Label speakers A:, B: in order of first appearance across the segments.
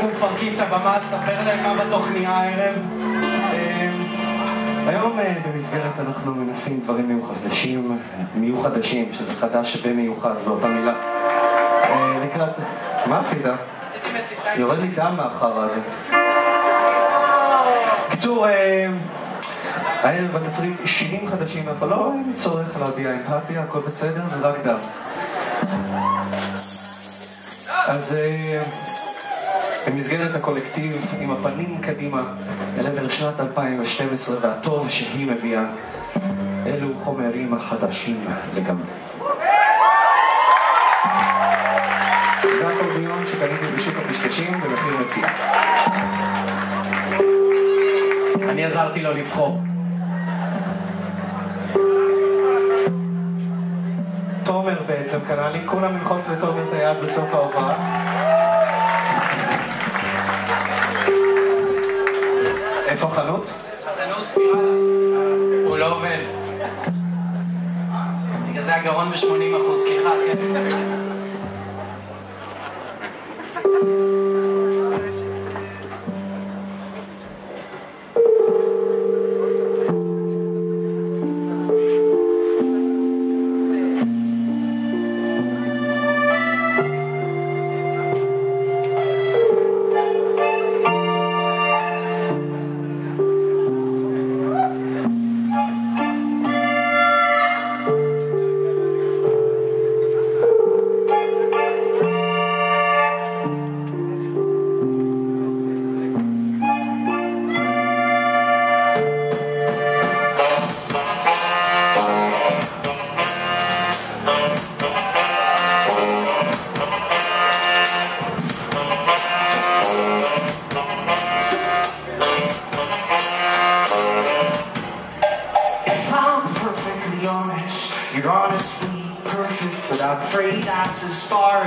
A: אנחנו מפרקים את הבמה, ספר להם מה בתוכניה הערב.
B: אמ, היום אה, במסגרת אנחנו מנסים דברים מיוחדשים, מיוחדשים, שזה חדש ומיוחד באותה מילה. אה, לקראת... מה עשית? יורד לי דם מהחרא הזה. בקיצור, אה, הערב בתפריט שירים חדשים, אבל לא אין צורך להביע אמפתיה, הכל בסדר, זה רק דם. אז במסגרת הקולקטיב, עם הפנים קדימה, אל עבר שנת 2012 והטוב שהיא מביאה, אלו חומרים החדשים לגמרי. זה אקורדיון שקניתי בשוק הפשפשים במחיר מציע.
A: אני עזרתי לו לבחור.
B: תומר בעצם קנה לי, כולם ללחוץ לתומר את היד בסוף ההופעה. איפה החנות?
A: הוא לא עובד. בגלל זה הגרון ב-80 אחוז, סליחה, כן.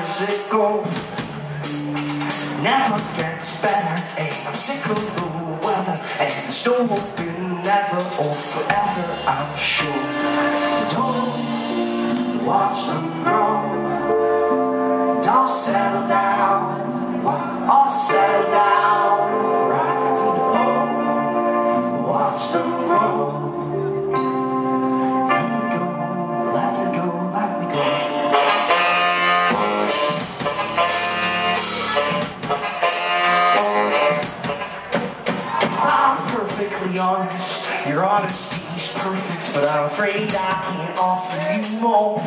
C: As it goes. Never gets better, and I'm sick of the weather, and there's no hoping never or forever, I'm sure. Don't watch them grow, I'll settle down, I'll settle down, honesty's perfect, but I'm afraid I can't offer you more.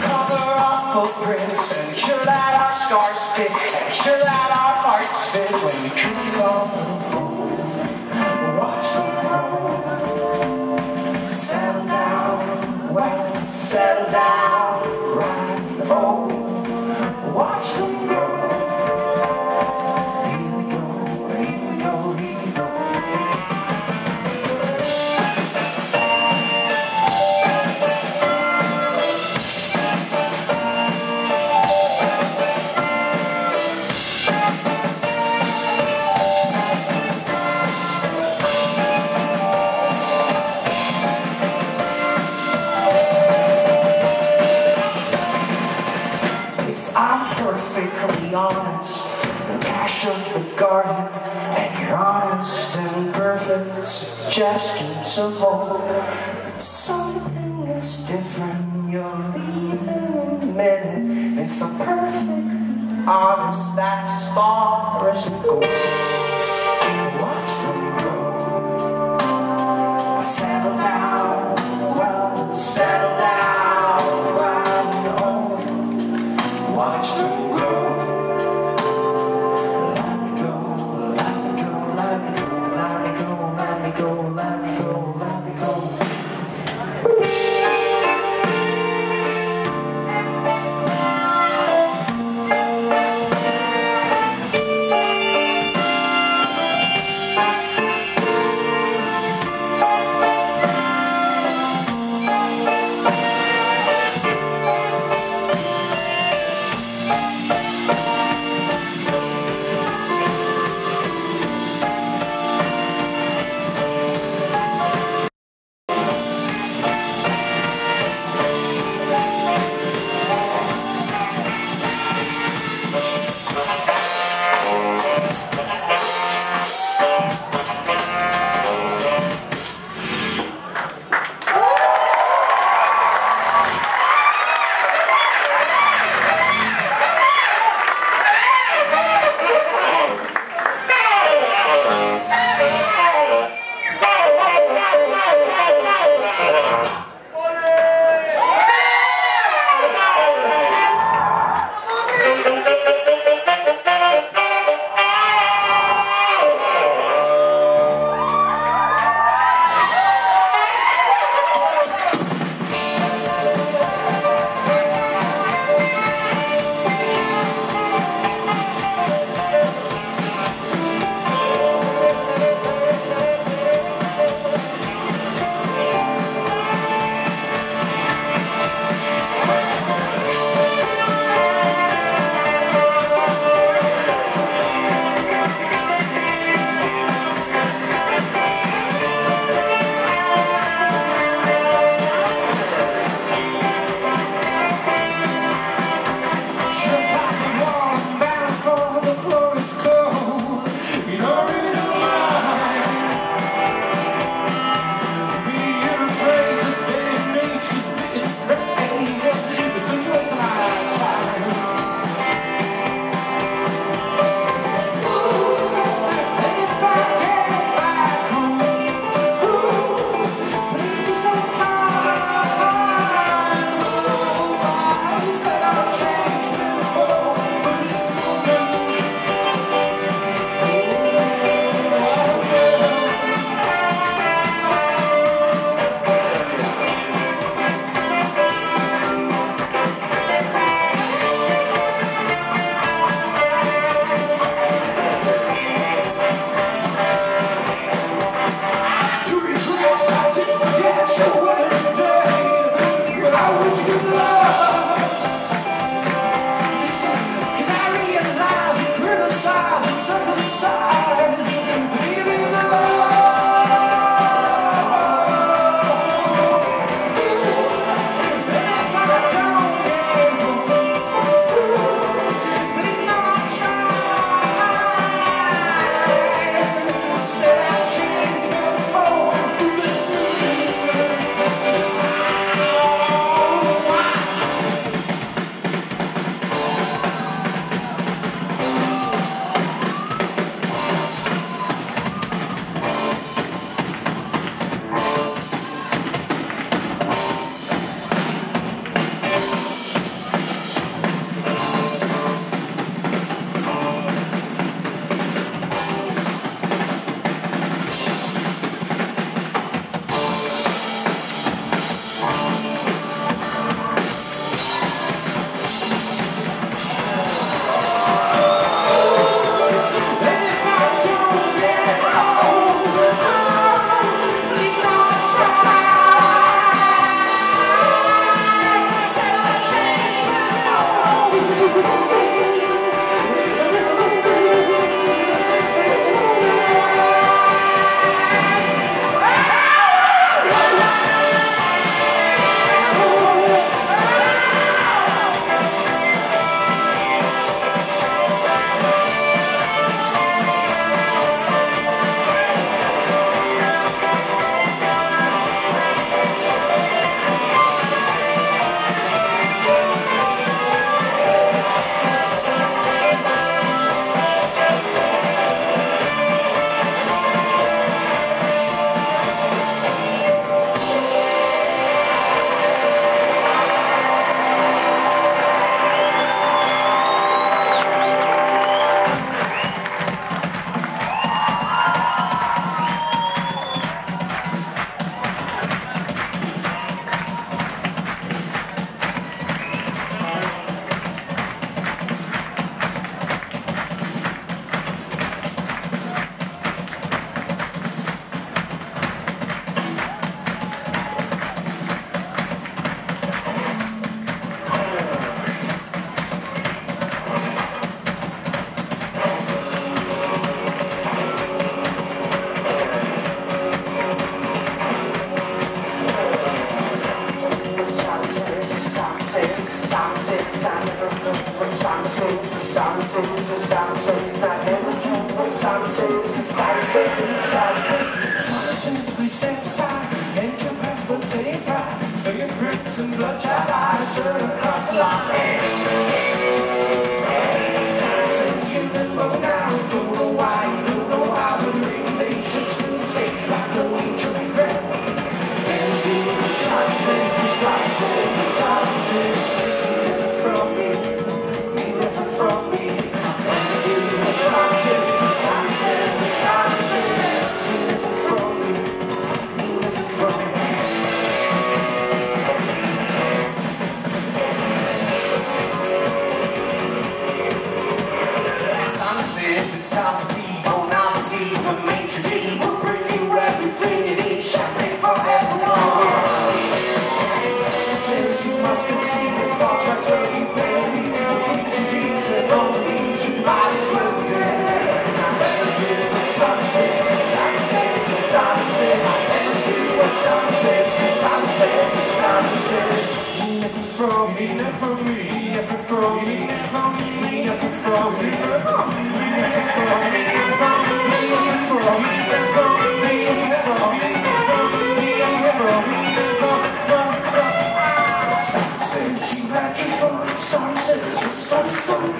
C: Cover our footprints and sure that our scars fit, and sure that our hearts fit. When we truly
B: стоп, стоп.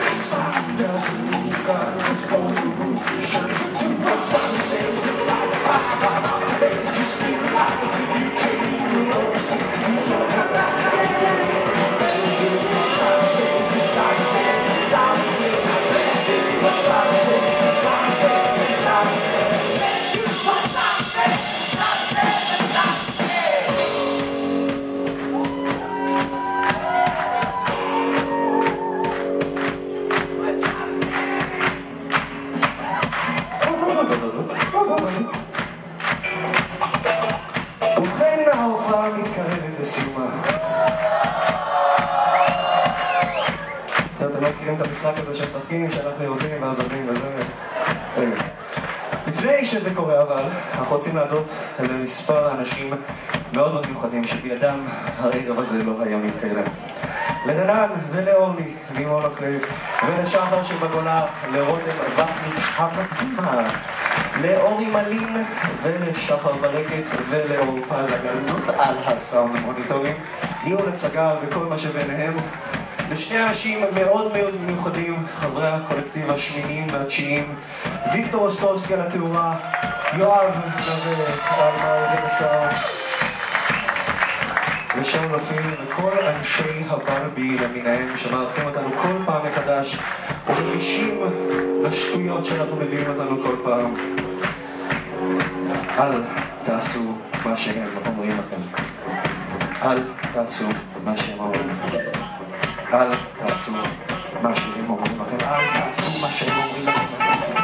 B: ולמספר האנשים מאוד מאוד מיוחדים שבלעדם הרגב הזה לא היה מתקיים. לרנן ולאורלי ממון הכלב, ולשחר שבגולה, לרותם וחניק המקדימה, לאורי מלין ולשחר ברקת ולאור פז הגלות על הסאונד-מוניטורים, ניהול הצגה וכל מה שביניהם. לשני אנשים מאוד מאוד מיוחדים, חברי הקולקטיב השמינים והתשיעים, ויקטור אוסטרובסקי על התאורה, יואב נווה, על ושם נופים וכל אנשי הברבי למיניהם שמארחים אותנו כל פעם מחדש ורגישים לשטויות שאנחנו מביאים אותנו כל פעם. אל תעשו מה שהם אומרים לכם. אל תעשו מה שהם אומרים לכם. אל תעשו מה שהם אומרים לכם. אל תעשו מה שהם אומרים לכם.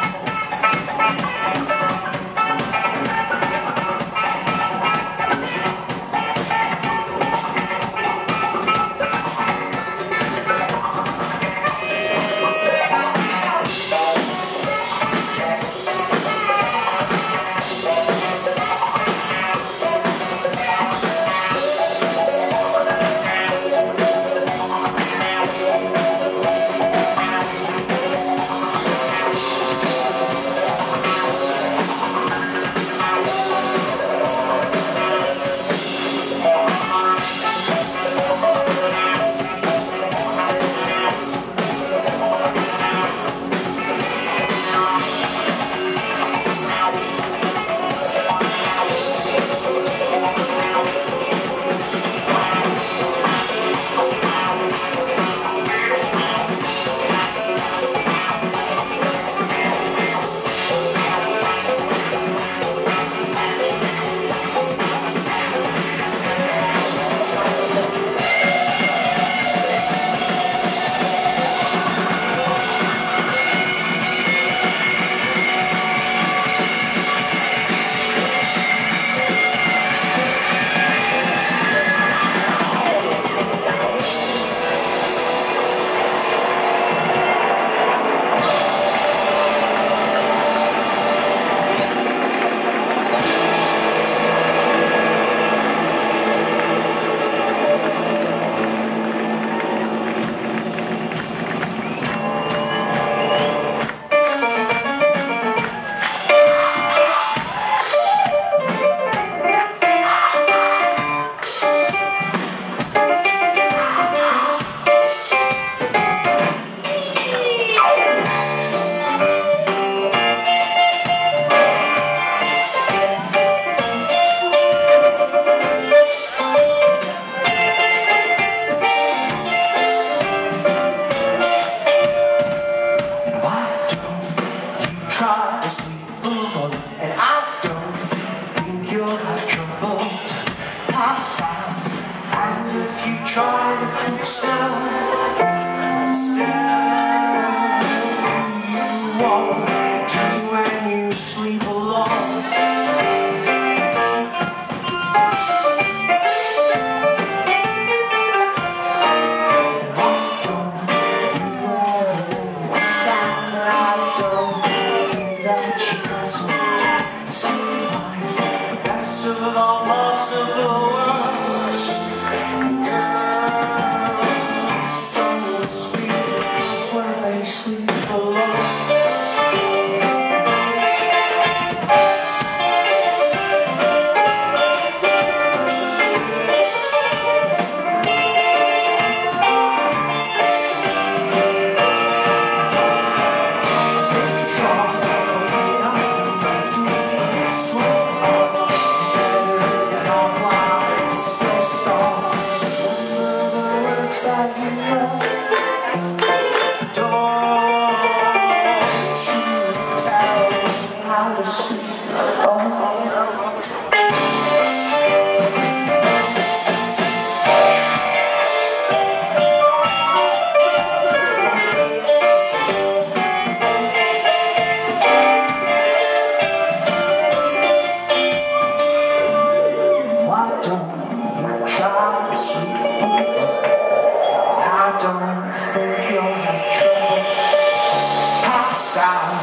A: sound.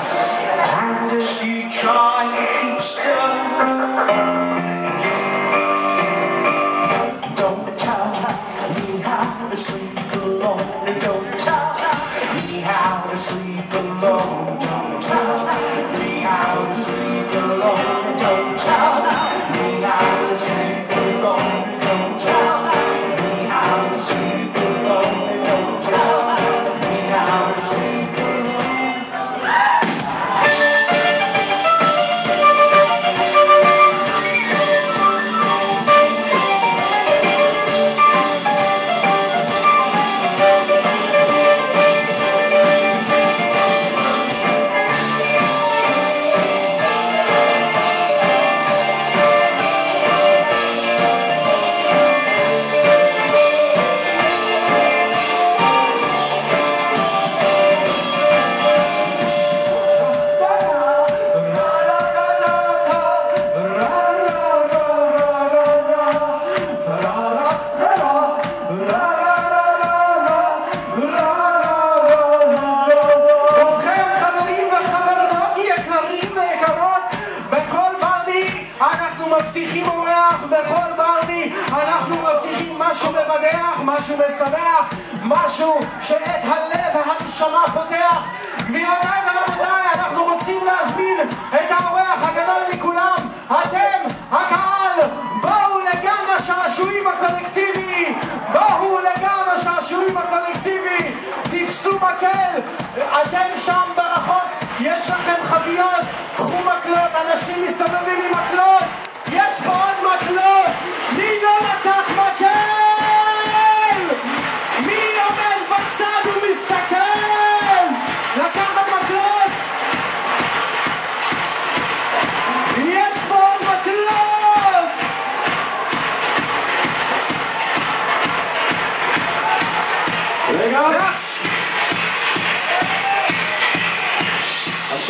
A: מבדח משהו משמח משהו שאת הלב והנשמה פותח. גבירותיי ורבותיי אנחנו רוצים להזמין את האורח הגדול מכולם. אתם הקהל בואו לגן השעשועים הקולקטיבי! בואו לגן השעשועים הקולקטיבי! תפסו מקל! אתם שם ברחוב יש לכם חביות קחו מקלות אנשים מסתובבים עם מקלות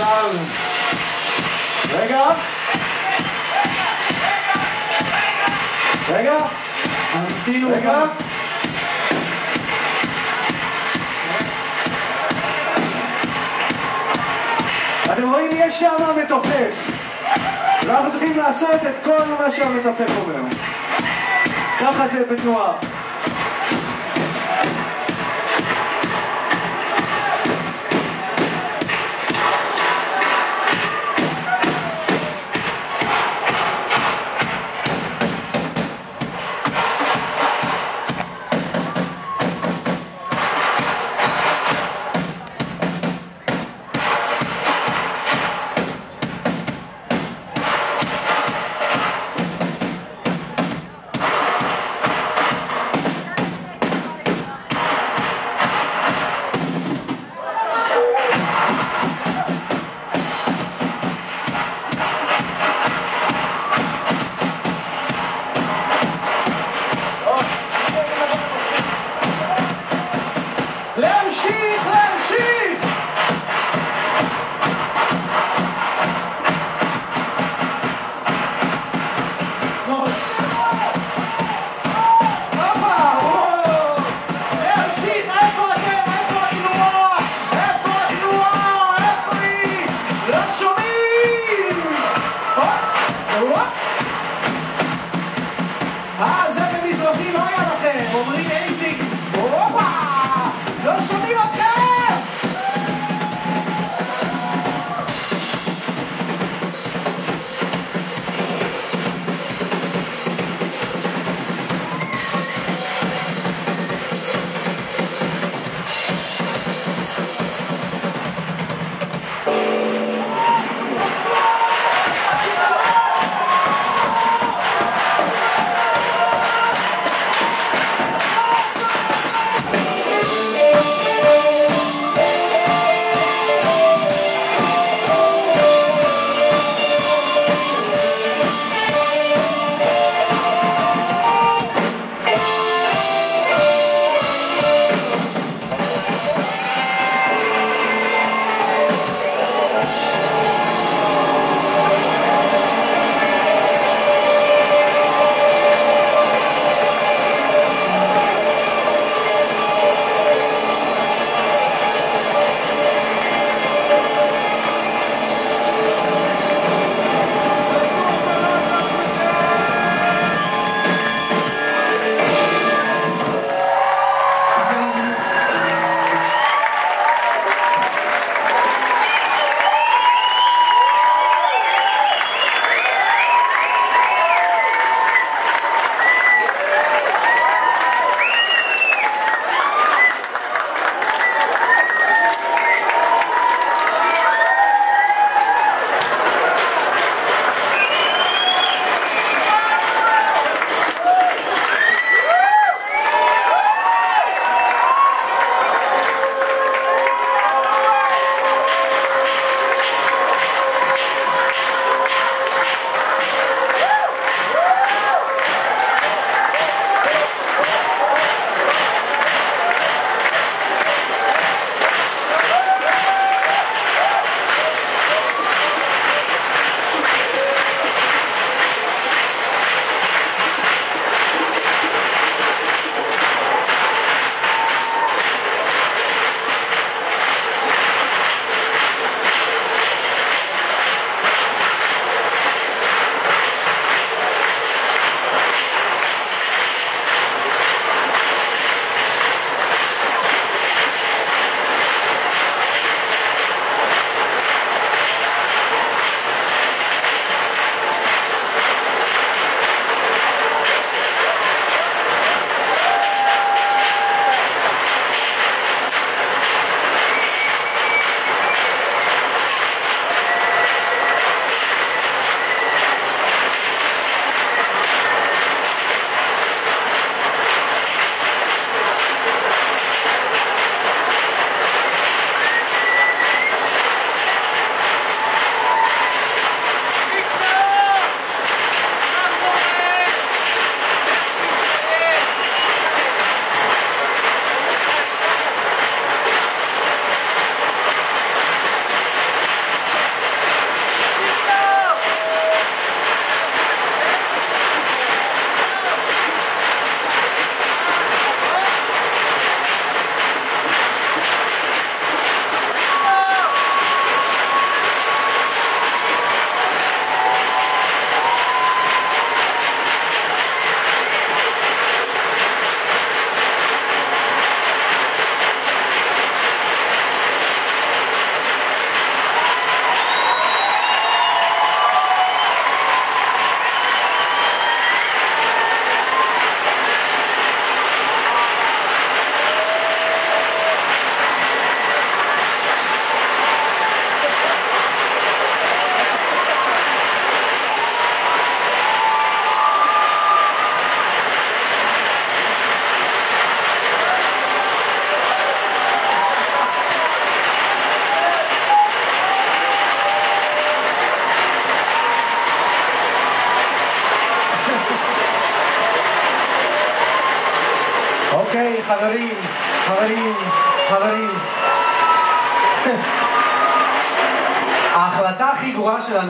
B: עכשיו. רגע. רגע.
A: המתינו
B: רגע. אתם רואים, יש שם מתופף. ואנחנו צריכים לעשות את כל מה שהמתופף אומר. ככה זה בתנועה.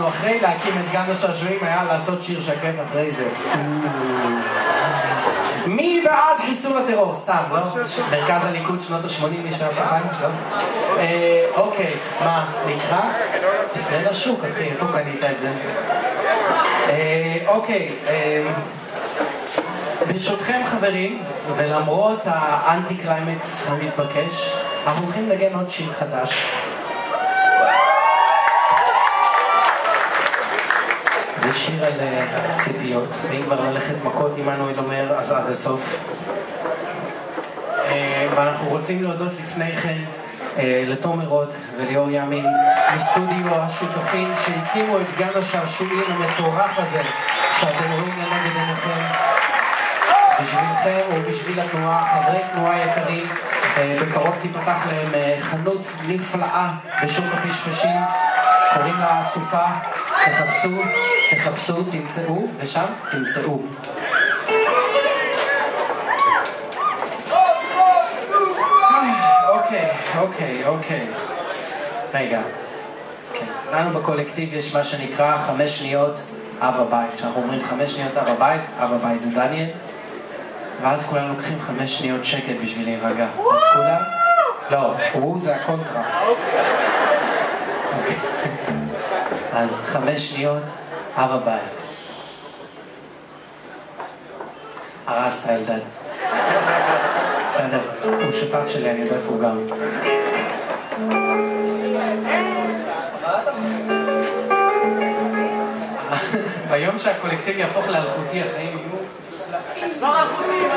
A: אחרי להקים את גן השעשועים היה לעשות שיר שקט אחרי זה. מי בעד חיסול הטרור? סתם, לא? מרכז הליכוד שנות ה-80, מישהו היה בחיים? לא? אה, אוקיי, מה, נקרא? תפנה לשוק, אחי, איפה קנית את זה? אה, אוקיי, אה, ברשותכם חברים, ולמרות האנטי קליימקס המתבקש, אנחנו הולכים לנגן עוד שיר חדש. זה שיר על אה, ציפיות, ואם כבר ללכת מכות עמנואל אומר, אז עד הסוף. אה, ואנחנו רוצים להודות לפני כן אה, לתומר רוד וליאור ימין, מסטודיו השותפים שהקימו את גן השעשועים המטורף הזה שאתם רואים לנגד עיניכם. בשבילכם ובשביל התנועה, חברי תנועה יקרים, בקרוב תיפתח להם חנות נפלאה בשוק הפשפשים, קוראים לה סופה, תחפשו, תחפשו, תמצאו, ושם תמצאו. אוקיי, אוקיי, אוקיי. רגע. כן. לנו בקולקטיב יש מה שנקרא חמש שניות אב הבית. כשאנחנו אומרים חמש שניות אב הבית, אב הבית זה דניאל. ואז כולם לוקחים חמש שניות שקט בשביל להירגע. אז כולם... לא, הוא זה הקונטרה. אוקיי. אז חמש שניות, אב הבית. הרסת אלדד. בסדר, הוא שותף שלי, אני יודע איפה הוא גר. ביום שהקולקטיב יהפוך לאלחוטי, החיים יהיו... לא אלחוטי,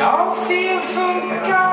A: y'all feel forgotten.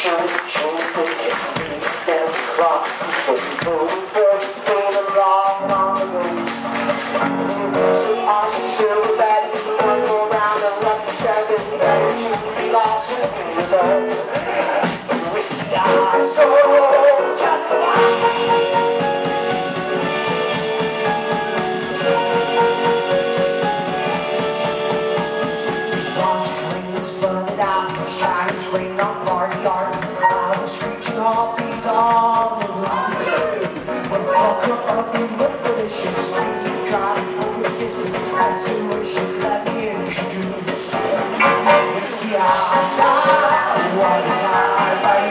C: show, show, focus, self-love, control,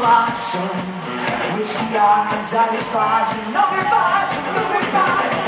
C: blossom. Whiskey eyes, I despise and No goodbyes, no goodbyes.